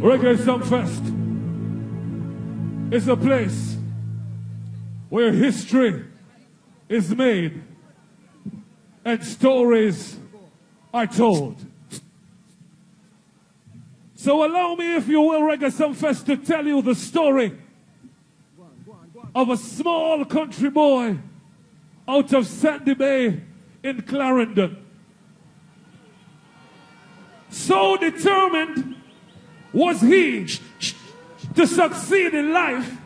Reggae Sumfest is a place where history is made and stories are told. So allow me, if you will, Reggae Sumfest, to tell you the story of a small country boy out of Sandy Bay in Clarendon. So determined was he to succeed in life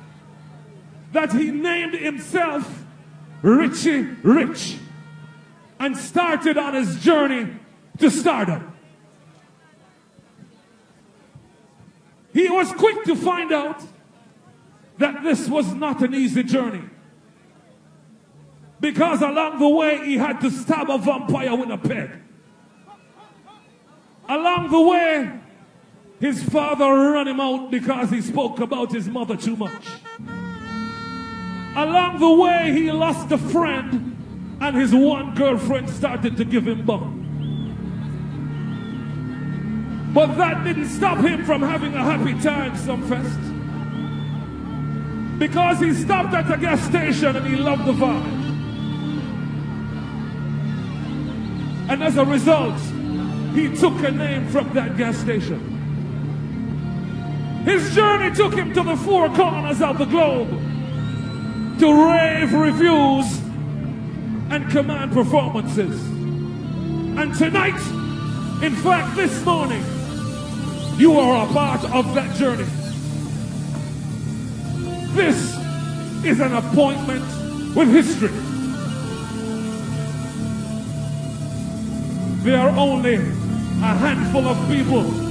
that he named himself Richie Rich and started on his journey to stardom. He was quick to find out that this was not an easy journey. Because along the way, he had to stab a vampire with a peg. Along the way, his father ran him out because he spoke about his mother too much. Along the way, he lost a friend, and his one girlfriend started to give him bum. But that didn't stop him from having a happy time, Sumfest. Because he stopped at a gas station and he loved the vibe. And as a result, he took a name from that gas station. His journey took him to the four corners of the globe to rave reviews and command performances. And tonight, in fact, this morning, you are a part of that journey. This is an appointment with history. There are only a handful of people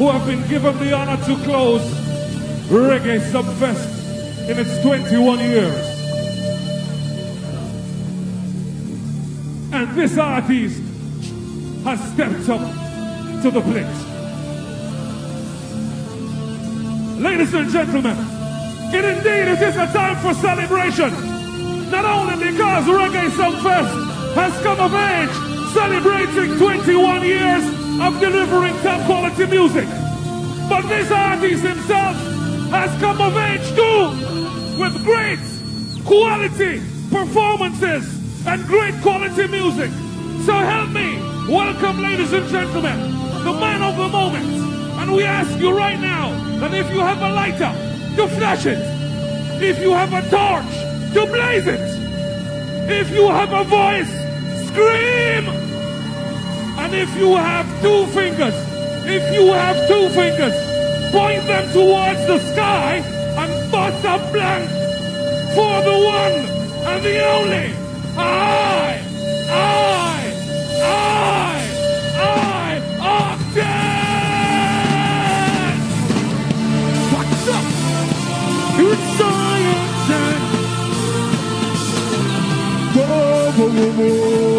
who have been given the honor to close Reggae Sumfest in its 21 years. And this artist has stepped up to the plate. Ladies and gentlemen, it indeed it is a time for celebration. Not only because Reggae Sumfest has come of age celebrating 21 years of delivering top quality music. But this artist himself has come of age too with great quality performances and great quality music. So help me welcome, ladies and gentlemen, the man of the moment. And we ask you right now that if you have a lighter, to flash it. If you have a torch, to blaze it. If you have a voice, scream! And if you have two fingers, if you have two fingers, point them towards the sky and bust a blank for the one and the only. I, I, I, I, Octane! What's up? It's science. Whoa, whoa, whoa, whoa,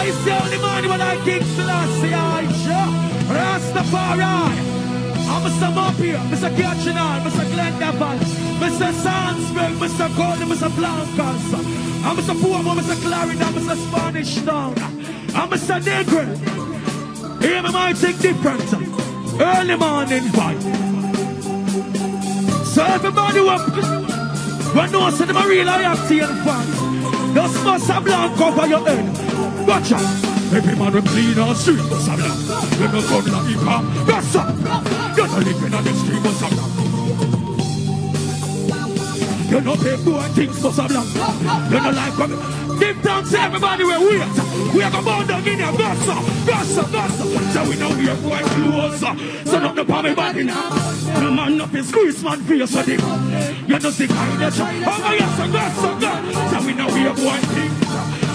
I see only money when I King Selassie, I. Rastafari. I'm Mr. Mopia, Mr. Kitchener, Mr. Glendale, Mr. Sandsburg, Mr. Golden, Mr. Blancas. I'm Mr. Puamo, Mr. Clarendon, Mr. Spanish Town. I'm Mr. Negro. Hear me, my thing different. Early morning fight. So everybody up. When no one said them a real IFTN fan. Must have blank cover your head. Watch out. Every man will bleed on street, but some love. Let me come like hip hop. That's up. You're not living on the street, but some. You know big boy things for some love. You know like what? Give thanks everybody where we at. We are going down in here. Gossa, gossa, gossa. So we know we are going closer. So not the palm body now. No man up his squeeze man for them. You know the kind of. Oh my yes, gossa, gossa. So we know we are going things.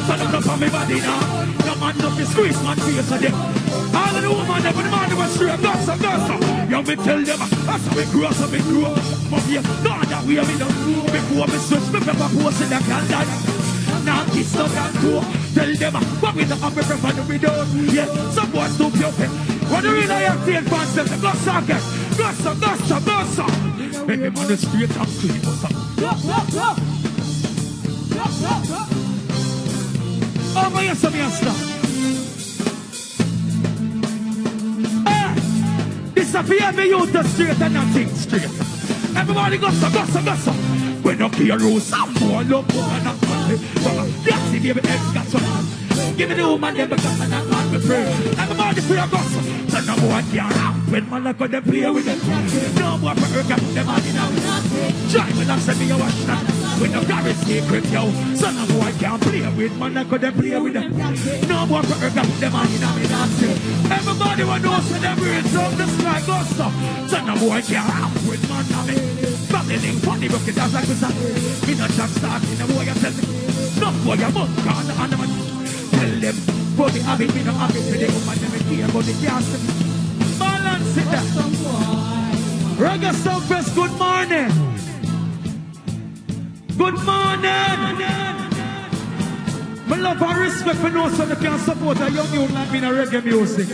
So not the palm body now. No man up his squeeze man for them. All of the woman, every man who was straight. Gossa, gossa. You me tell them. That's how we grow, so we grow. But yeah, no that we have enough. Before me switch, me pepper post in the candle. Now kiss no can go. Tell them what we don't have prefer to be done. Yeah, some boys do. What do oh, you know your tail pants them? Go socket. Go so, go so, go so. Make him on the straight and clean. Go, go, go. Go, go, go. Over here, some Hey, disappear me youth the straight and nothing straight. Everybody go so, go so, go so. When up here, rose, some boy, look, woman, I'm going to Yes, baby, X got some. Give me the woman them because I'm not man me pray. Everybody pray a gospel. So no boy can't rap when man like they play with them. No more for her them on in out. Try me not send me a watch that. We no carry secret yo. So no boy can't play with man like they play with them. No more for her them on in out. Everybody want to know so them raise up the sky gospel. So no boy can't rap with man on me. Family link funny bucket as like this. Me no chat start in the boy I tell me. No boy I'm on God and I'm tell them. But the habit, me no habit to the woman, them care, but the can't balance it there. Reggae Sumfest, good morning. Good morning. My love and respect for no son can support a young youth like me in a reggae music.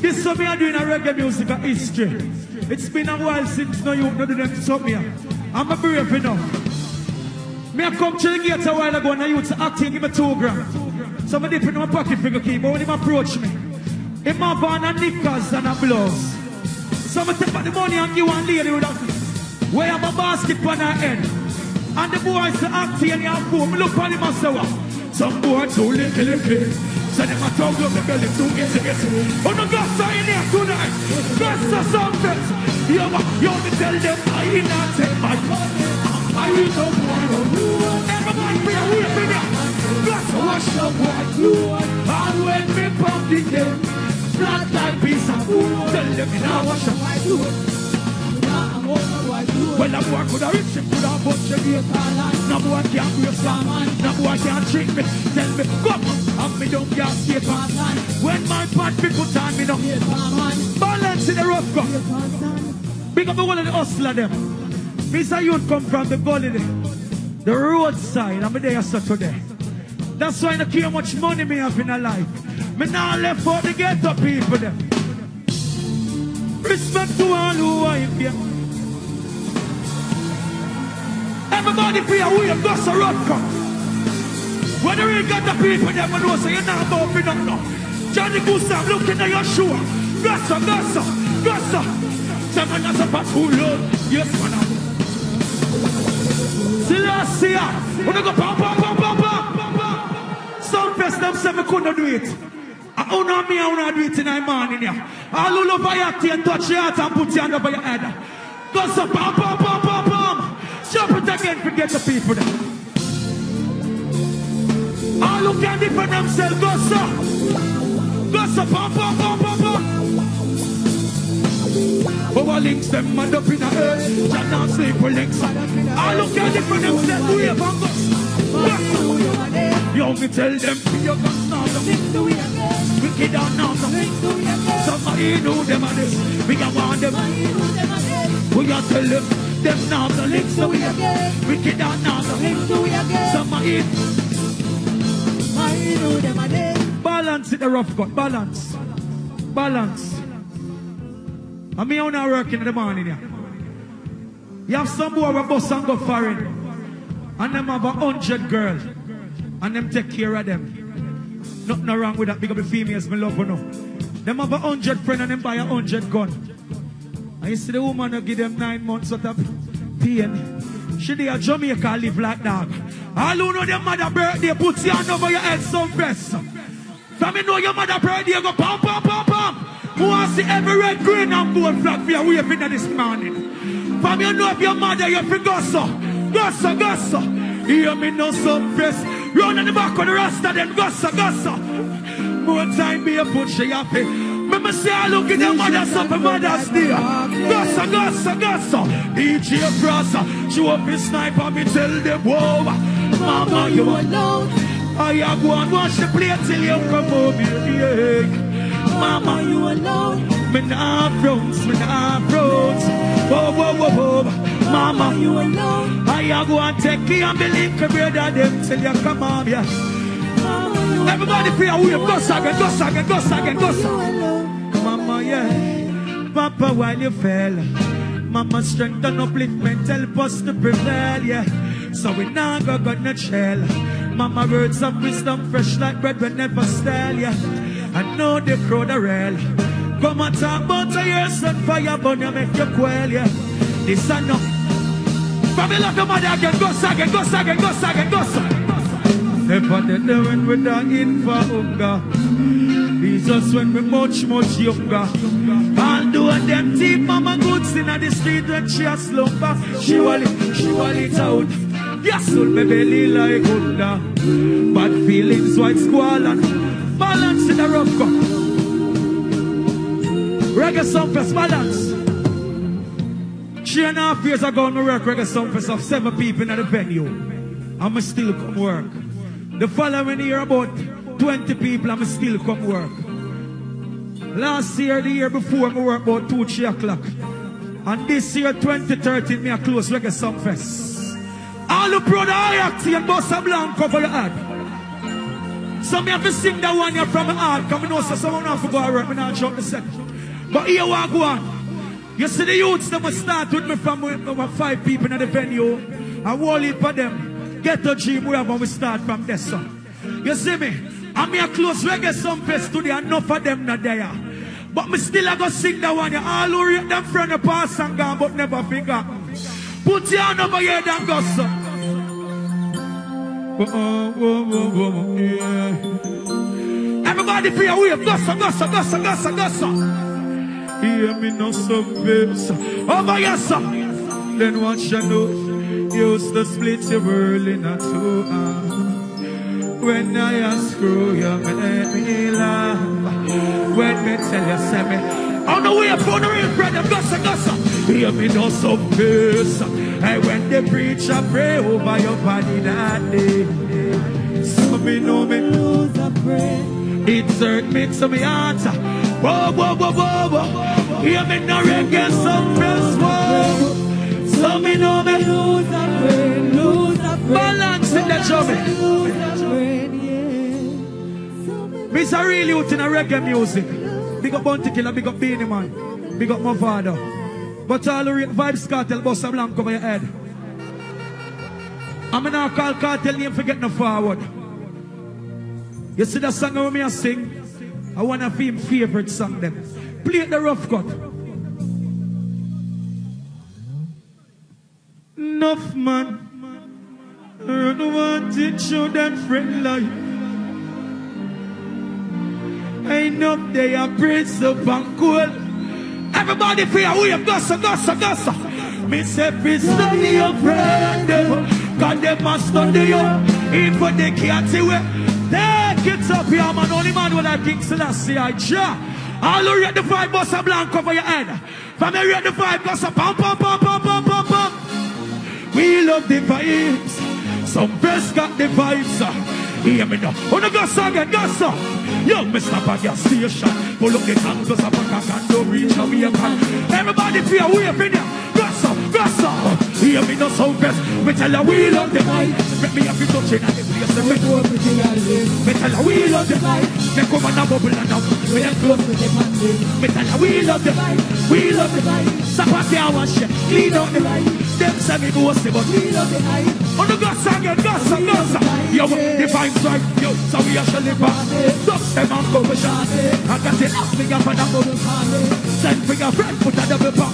This is me are doing a reggae music of history. It's been a while since no youth no do them here. I'm a brave enough. Me I come to the gate a while ago and I used to acting give me two grand. So I dip in my pocket the key, but when him approach me, him have on a knickers and a blouse. So I take the money and give one lady with a where have a basket on her head. And the boys to act here and have. Me look on him and say, what? Some boy too little, little. So them a talk up the belly too easy. Oh no, God, so in here tonight. So something. Yo, yo, me tell them I ain't not take my money. I ain't no boy. Everybody be a for that. Got to wash up white blood And when me pump the game Flat like piece of wood Tell them now wash up white a boy could have reached him, could have bust your gate No boy can't break some No boy can't trick me Tell me, come and me don't get skate on When my pot people time me no Balance in the rough gun Big up the one of the hustler them Mr. Youth come from the gully The roadside, I'm there today that's why I don't care much money me have in a life. Me now left for the ghetto people them. Respect to all who are here. Everybody feel a way go so rough come. Whether you got the people them know so you're not about me no. Johnny Goose, looking at your shoe. Gossa, gossa, gossa. Seven as a patrol. Yes, man. Selassie, wanna go pam pam pam pam pam. Sumfest them say me couldn't do it. Ah, I don't me, I don't do it in the morning. All who love your and touch your heart and put your hand over your head. Go so pam pam again, forget the people there. All who can defend themselves, go so. Go so pam pam pam pam pam. Our links them mad up in the earth. John not sleep for links. All who can defend themselves, wave and go. Go so. Yo, me tell them, you got nothing. Wicked or nothing. Somebody know them are this. We can want them. We got tell them, them now the links to we again. Wicked or nothing. Somebody. Balance it, the rough cut. Balance. Balance. Mean, I'm not working in the morning here. You have some boy with bus and go foreign. And them have a hundred girls and them take care of them. Nothing wrong with that. Big up the females, me love you know. Them have a hundred friend and them buy a hundred gun. You see the woman who give them nine months out of pain. She dey a Jamaica live like dog. All who know their mother birthday, put your hand over your head some best. From me know your mother birthday, go pam pam pam pam. Who wants see every red, green and gold flag for your waving this morning? From you know if your mother, you fi go so. Go so, go so. Hear me know some best. Run in the back of the rasta, then gossa, gossa. More time be a put she happy. Remember say I look at the mother's up and mother's there. Gossa, gossa, gossa. DJ Brasa, show up his sniper, me tell them, whoa. Mama, you alone. I go and watch the play till you come home, yeah. Mama, you alone. Me nah fronts, me nah fronts. Whoa, whoa, whoa, whoa. Mama, you alone. I go and take care and believe brother them till you come home, yeah. Everybody pray oh, a wave, go again, go again, go again, go again. Yeah. Papa, while you fell, Mama strengthen upliftment, help us to prevail, yeah. So we now go got no shell. Mama words of wisdom, fresh like bread, we never stale, yeah. I know the crowd are real. Come and talk about a year, set fire, burn you make you quail, yeah. This I know. The love of mother again, go again, go again, go again, go again. Never the doing with the in for hunger. Oh Jesus when we much, much younger. Doing them team mama goods in the street when she a slumber. She will it, she will it out. Yes, soul me belly like thunder. Bad feelings, white squall and balance in the rough cut. Reggae Sumfest, balance. Three and a half years ago, I work reggae song of seven people in the venue. I'm still come work. The following year, about 20 people, I'm still come work. Last year, the year before, I work about 2, 3 o'clock. And this year, 2013, me a close reggae Sumfest. All the brother I act and Bossa Blanco for your head. So me have to sing that one here from my heart. Come know so someone have to go and work me now short the set. But here we go on. You see the youths that must start with me from with five people in the venue. I wall it for them. Get the dream we have when we start from this song. You see me? I'm here close reggae Sumfest today. Enough of them not there. But me still I go sing that one. All who rate them from the past and gone but never figure. Put your hand over here and go so. Oh, oh, oh, oh, oh, yeah. Everybody feel your wave. Go so, go so, go so, go so, go so. Hear me no babes. Over here, sir. Then what you know? Used to split your world in a two. When I ask you, you make me laugh. When me tell you, say me. On the way up on the real brother, gossa, gossa. Hear me no some babes. And when the preacher pray over your body that day. So me know me lose a prayer. It hurt me to me heart. Whoa, whoa, whoa, whoa, whoa. Hear me no reggae some friends, whoa. So me know me Lose a friend, lose a friend. A yeah. So many Miss a real youth in a reggae music. Big up Bounty Killer, big up Beenie Man. Big up my father. But all the Vybz Kartel, Bossa Blanco over your head. I'm gonna call Kartel name for getting forward. You see the song of me I sing? I want to him favorite song them. Play the rough cut. Enough man. I don't want it show that friend life. Ain't no day I praise up and cool. Everybody feel we have gossa, gossa, gossa. Me say, please study your friend. God, they must study you. Even they can't see where. Take it up here, man. Only man with that King Selassie, I. All who read the five bossa blank over your head. From me read the five gossa, pam, pam, pam, pam, pam, pam, pam. We love the vibes. Some best got the vibes. Hear me now. On the gossa again, gossa. Yo, Mr. Bag your station. Pull up the candles up and back and don't reach a way back. Everybody feel wave in here. Gossa, gossa. Hear me now, so best. Me tell you we love the vibe. Make me have to touch it and the place. Me, everything I live. me tell you we love the vibe. Me come and a bubble and now. Me We then are close. close the man. Me tell you we love the vibe. We love the vibe. Sapati I want shit. Clean up the vibe. Them say me go but We the hype. on the gossa. Yo, the vibes right. Yo, so we are shall live. Duck them and go shot. I got the ass finger for the bubble. Send your friend, put a double pop.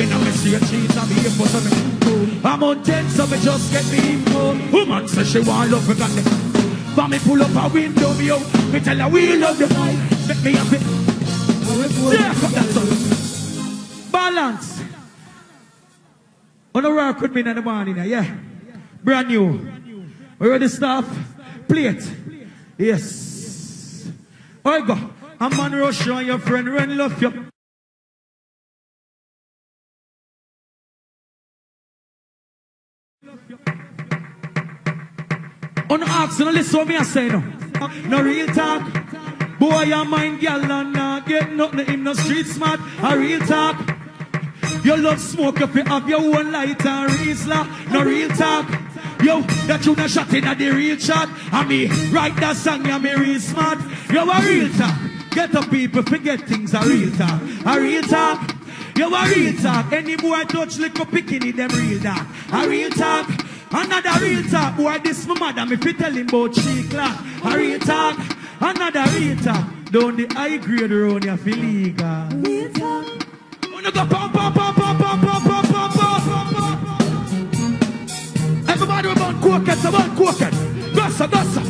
In a messy cheese, I'm here for some info. I'm on ten, so me just get me info. Woman says she want love, we got the. For me pull up a window, me out. Me tell her we love the vibe. Make me happy. Yeah, that song. Balance. On the work with me in the morning, yeah. Brand new. We ready staff? Play it. Yes. I go. I'm on rush on your friend, run love you. On ask, no listen what me I say no. No real talk. Boy, your mind, girl, and not get nothing in the street smart. A real talk. You love smoke if you have your own light and Rizla. No real talk. Yo, that you not shot in at the real chat. And me write that song, yeah, me real smart. You a real talk. Get up, people, forget things are real talk. A real talk. You a real talk. Any boy touch picking them real talk. A real talk. Another real talk. Boy, this my madam, if you tell him about she clock. A real talk. Another real talk. Down the high grade road, you feel legal. Real talk. Go pump, pump, pump, pump, pump, pump, pump, pump, pump, pump. Everybody about coquettes, about coquettes. Gossa, gossa.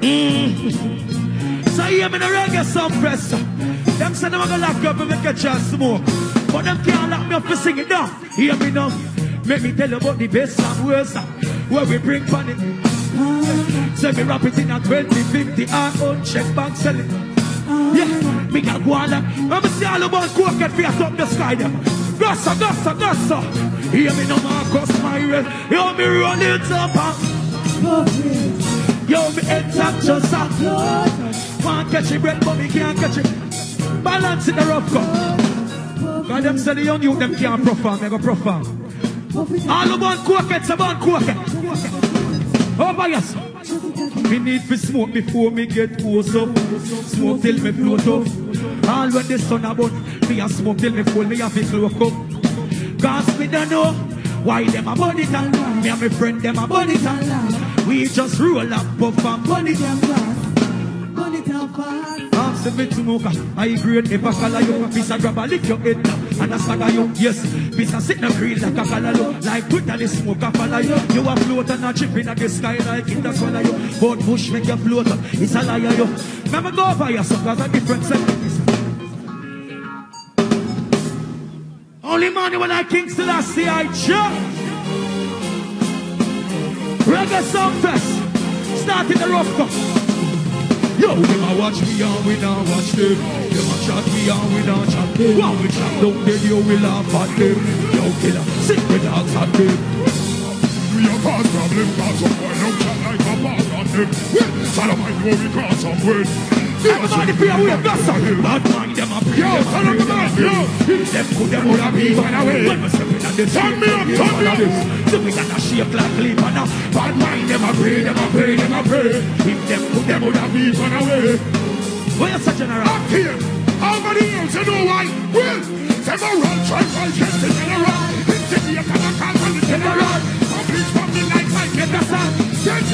Mm. So hear me the reggae Sumfest. Them say them a go lock up and make a chance smoke. But them can't lock me up to sing it down. Hear me now. Make me tell you about the best song, worst. Where we bring it. Say me rap it in a 20, 50, and on check back sell it. Yeah, me got go on Let me see all about coquette for up the sky them. Gossa, gossa, gossa. Hear me no Marcus Myron. Hear me run it up. and- Yo, me head just up. Can't catch it breath, but me can't catch it. Balance in the rough cut. God, them say the young youth, them can't perform. They go perform. All about coquettes, about coquette. Over yes. Me need to smoke before me get close up. Smoke till me float up. All when the sun about me a smoke till me full, me have to cloak up. Cause me don't know why them a burn it and me and my friend them a burn it and We just roll up, puff and burn it. And Burn it out fast. Ask me to smoke I grade if I color you Piece of grab a lick your head. Now And I stagger you Yes. Piece of sit no green like a color you. Like put the smoke a follow you. You a float and a chip in the sky like it a swallow you. But bush make you float It's a liar you Remember go your son Cause a different set Only money when I King Selassie I jump Reggae Sumfest Start in the rough cut Yo, them a watch me and we not watch them. Them a chat me and we not chat them. When we chat down then you will laugh at them. Yo, killer, sick the dogs at them. We a cause problem, cause some boy don't chat like a boss on them. Solomon, you will cross some words. Bad man, them a pray. Yo, Them could them would have been far away. But we separate and they turn me up, turn me up. Separate and a shape like leaf and a bad mind. Them a pray, them a pray, them a pray. If them could them would have been far away. Where is the general? Up here. Over the hills, you know why? Well, several tribal gentlemen are right. It's the year that I can't run the general. Publish from the night, I get the sun.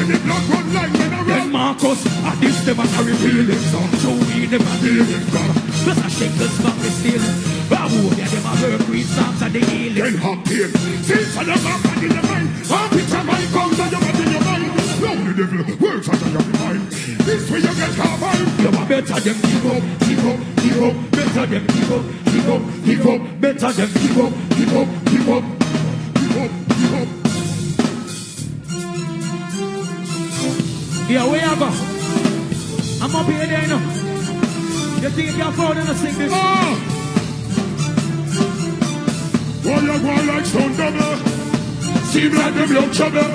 In the blood run like Then. Marcus, at this them a reveal them some show we never deal with God. Plus a shakers from the steel. But who they them a work with songs and the healing. Then hop here, since I love my body in your mind. I'll picture my guns and your body in your mind. Now the devil works out of your mind. This way you get carbine. You are better than give up, give up, give up. Better than give up, give up, give up. Better than give up, give up, give up. Give up. Yeah, where you go? I'm up here there now. You think you can afford to sing this? Ah! Why you go like stone double? Seem like them look trouble.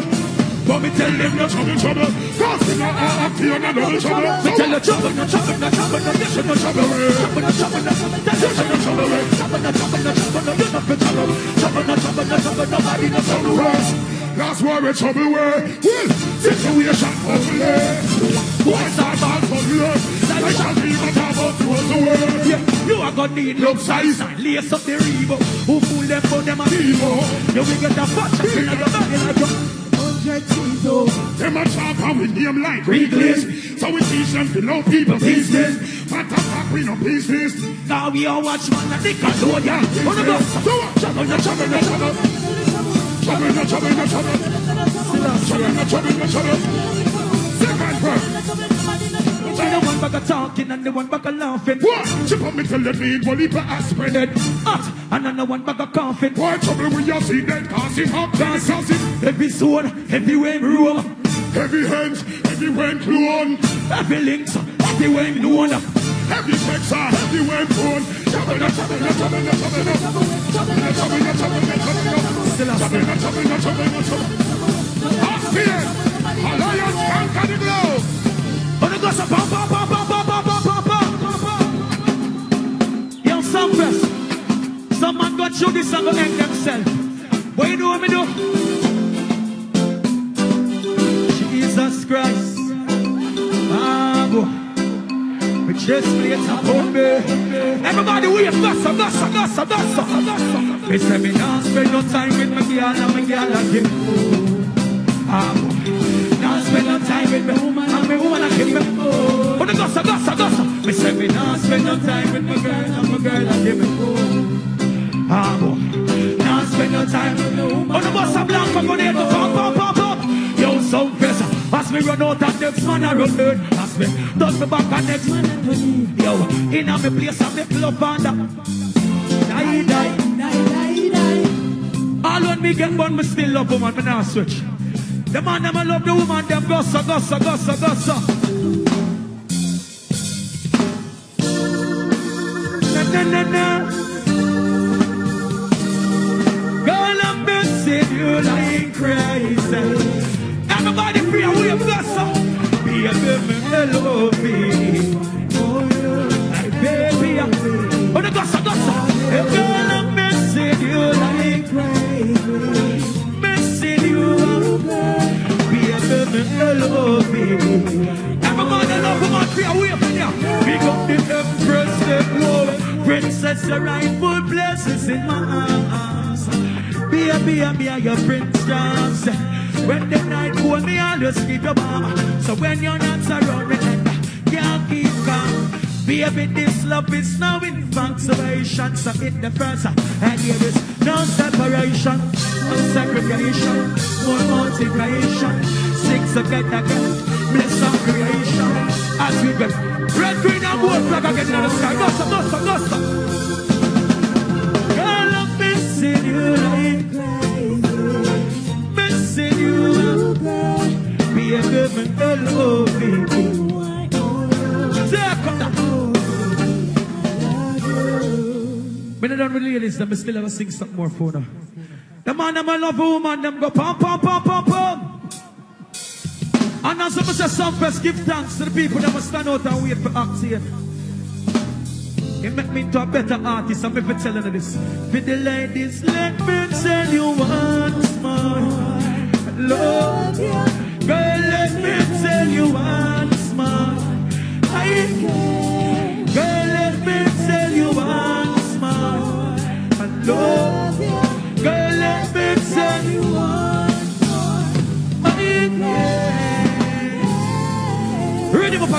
But me tell them no trouble, Tell the trouble. Cause all up to you, no double trouble. Me tell you trouble, no trouble, no trouble, no this no trouble. Trouble, no trouble, no trouble, that is no trouble. Trouble, no trouble, no trouble, no you not for trouble. Trouble, no trouble, no trouble, nobody no trouble. That's why we trouble with. Situation ugly. Boys are bad for. I shall be my time of the yeah, You are gonna need love size. and Lace up the rebo. Who fool them for them a evil? You will get a patch in your body like a them a talk how we name like Greekless So we teach them to love people business. But a fuck we no business. Now we are watchman and they can do it yeah On the bus So watch out on the channel, the channel one a talking one a laughing. Chip up me till them need one heap of Dead hot and another one back a coughing. Why trouble when you see him up Cause cause him Every sword, every way roll, Heavy hands, heavy clone every links, every way known. Heavy texture, heavy wind clone Trouble, trouble, trouble, trouble, trouble Trouble, trouble, trouble Up here, Alliance conquer the globe Wanna go some pam pam pam pam pam pam pam pam pam pam. Yo, some man got through this and go hang themselves. What you know what me do? Jesus Christ. Ah, boy. Me chest plates upon me. Everybody wave, gossa, gossa, gossa, gossa, gossa. Me say me not spend no time with my girl and my girl him. Ah, not spend no time with me woman and my woman him. Oh, the gossa, gossa, gossa. Me say me not spend no time with my girl and my girl him. Ah, boy. Not spend no time with me woman. Oh, the bossa blanca go there to pump, pump, pump, pump. Yo, so pressure. As me run out and next man I run in. Me does me back and next I run. Yo, in a me place me pull up and die, die, die, die, die. All when me get born, me still love woman, me now switch. The man them I love the woman, them gossa, gossa, gossa, gossa. Na na na na. Girl, I'm missing you like crazy. Everybody free we have gossa. Baby, hello, baby. Oh, yeah. Like baby, oh, the gossa. Hey, girl, I'm missing you like crazy. Missing you. Be a baby, hello, baby. Everybody love on, free and we have ya. Big up the empress, the glow. Princess, the rightful places in my arms. Be a, be a, be a, your prince Charles. When the night cold, me always keep your mama. So when you're not around, remember, can't keep calm. Baby, this love is now infatuation. So hit the first, and here is no separation, no segregation, more multiplication. Six together again, bless our creation. As we get red, green, and gold flag again in the sky. Gossa, gossa, gossa. Girl, Don't really I still ever sing something more for now. The man, them I love a woman, them go pom pom pom pom pom. And as I say, some first give thanks to the people that must stand out and wait for act here. It make me into a better artist. I'm even telling you this. For the ladies, let me tell you once more. Love you. Girl, let me tell you once more. I Girl, I Ready for it.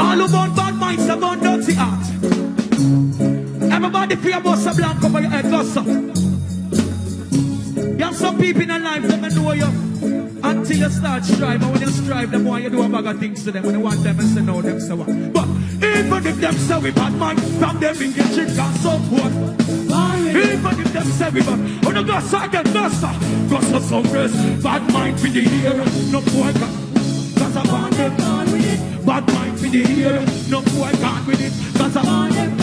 All about bad minds, about dirty art. Everybody feel about some blank over your head. You have some people until you start strive. And when you strive, them want you do a bag of things to them. When you want them and say no, them say what. But even if them say we bad mind, from them in can support. Even if them say we bad, oh no, gossip again, gossip. Gossip some grace, bad mind for the ear. No boy can, cause I'm on them. Bad mind for the ear. No boy can't with it, cause I'm on them.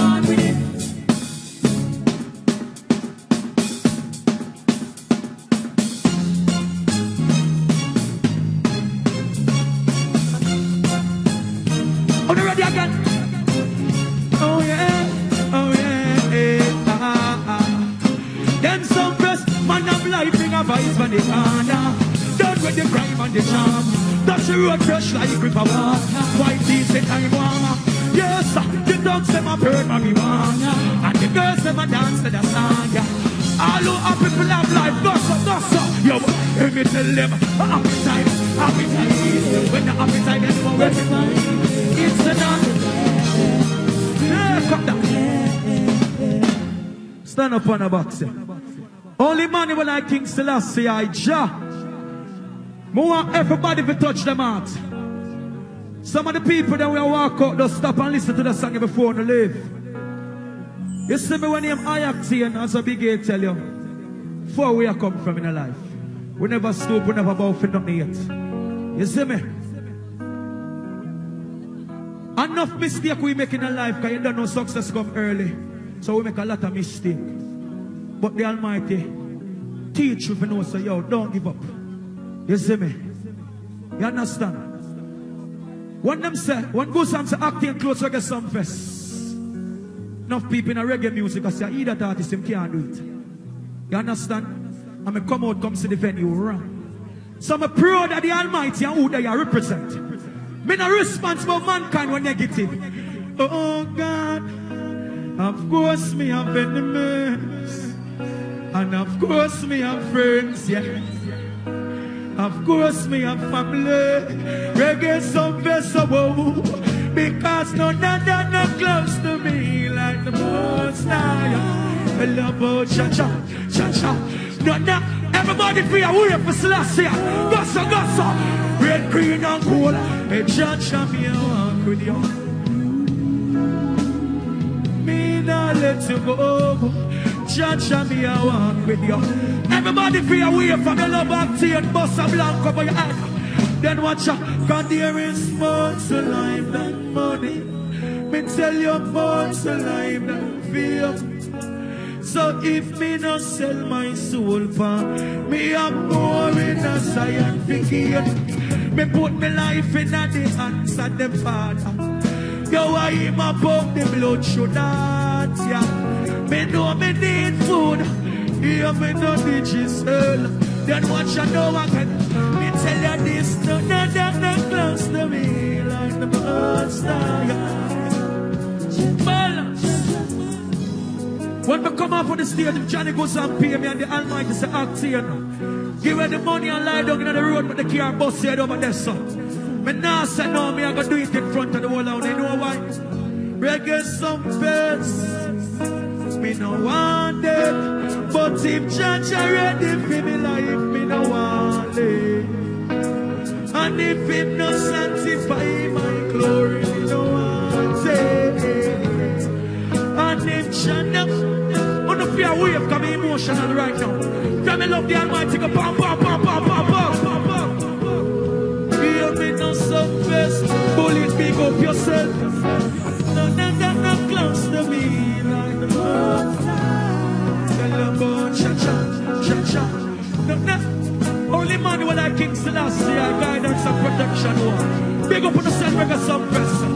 The corner. Done with the crime and the charm. Touch the road fresh like river water. White decent time warmer. Yes, the dogs them a burn marijuana. And the girls them a dance to the song. All who happy people have life, gossa, gossa. Yo, let me tell them, happy time. When the time, you know where. It's the night. Yeah, come down. Stand up on a box. Only money will like King Selassie, I ja. I want everybody to touch them out. Some of the people that will walk out, they'll stop and listen to the song before they leave. You see me when I'm I-Octane, as a big gate tell you, before we are come from in a life. We never stoop, we never bow for nothing yet. You see me? Enough mistake we make in a life because you don't know success come early. So we make a lot of mistake. But the Almighty teach you to know so yo, don't give up. You see me? You understand? When them say, when go some say acting close get some fest. Enough people in a reggae music I say either that artist him can't do it. You understand? I'm mean come out, come see the venue wrong. So I'm a proud that the Almighty and who they are represent. Me not responsible mankind when negative. Oh God, of course me have enemies. And of course me have friends, yeah. Of course me have family. Reggae some festival. Because no none of no close to me like the most high. I love about cha-cha, cha-cha. No, no, everybody feel a way for Selassie. Gossa, gossa. Red, green, and gold. Hey, cha-cha, me I walk with you. Me not let you go. Cha-cha, me I walk with you. Everybody feel a way from your love back to your bossa blanc over your head. Then watch out, cause there is more to life than money. Me tell you more to life than fear. So if me no sell my soul for me have more in a scientific Me put my life in a the hands of the Father. Yo, I am above the blood should not, yeah. Me know me need food. Yeah, me no digital. Then watch I know I can. Me tell you this, no, no, no, no, close to me like the monster. Balance. When we come off on the stage, if Johnny goes and pay me and the Almighty say, act here now. Give her the money and lie down in the road, but the car bus head over there, son. Me nah say no, me I go do it in front of the whole house. You know why? Reggae some face me no want it. But if judge are ready for me life, me no want it. And if him no sanctify my glory, me no want it. And if Chanda, on oh, the fear wave, come emotional right now. Come me, love the Almighty, go pam, pam, pam, pam, pam, pam. Selassie, I guidance and protection one. Big up on the side, make some press.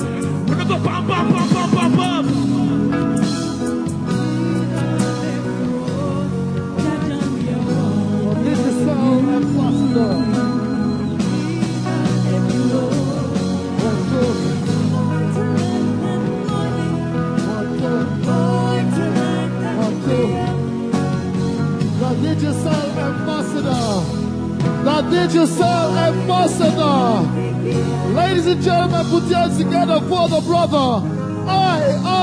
For the brother. I.